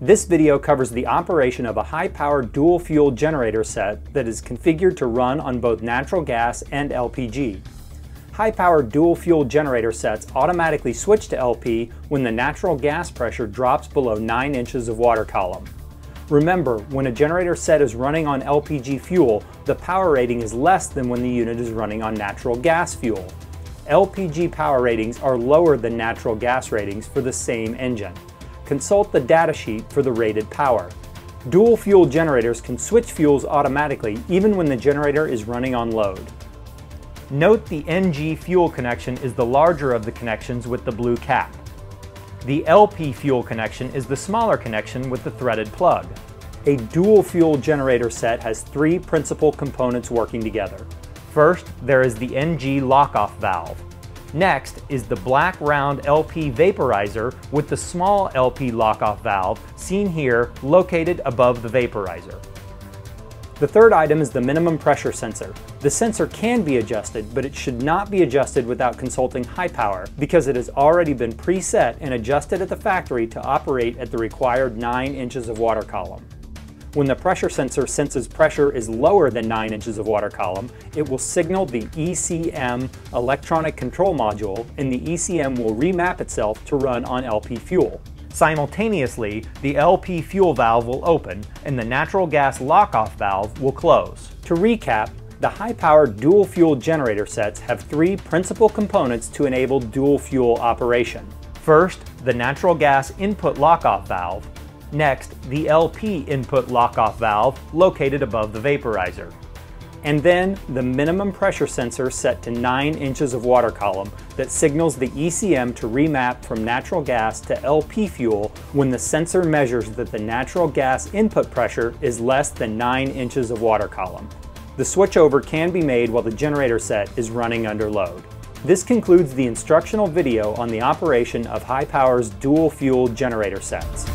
This video covers the operation of a high-powered dual-fuel generator set that is configured to run on both natural gas and LPG. High-powered dual-fuel generator sets automatically switch to LP when the natural gas pressure drops below 9 inches of water column. Remember, when a generator set is running on LPG fuel, the power rating is less than when the unit is running on natural gas fuel. LPG power ratings are lower than natural gas ratings for the same engine consult the datasheet for the rated power. Dual fuel generators can switch fuels automatically even when the generator is running on load. Note the NG fuel connection is the larger of the connections with the blue cap. The LP fuel connection is the smaller connection with the threaded plug. A dual fuel generator set has three principal components working together. First, there is the NG lockoff valve. Next is the black round LP vaporizer with the small LP lockoff valve seen here located above the vaporizer. The third item is the minimum pressure sensor. The sensor can be adjusted, but it should not be adjusted without consulting Hipower because it has already been preset and adjusted at the factory to operate at the required 9 inches of water column. When the pressure sensor senses pressure is lower than 9 inches of water column, it will signal the ECM electronic control module and the ECM will remap itself to run on LP fuel. Simultaneously, the LP fuel valve will open and the natural gas lockoff valve will close. To recap, the high-powered dual fuel generator sets have three principal components to enable dual fuel operation. First, the natural gas input lockoff valve, Next, the LP input lock-off valve located above the vaporizer. And then the minimum pressure sensor set to 9 inches of water column that signals the ECM to remap from natural gas to LP fuel when the sensor measures that the natural gas input pressure is less than 9 inches of water column. The switchover can be made while the generator set is running under load. This concludes the instructional video on the operation of Hipower's dual fuel generator sets.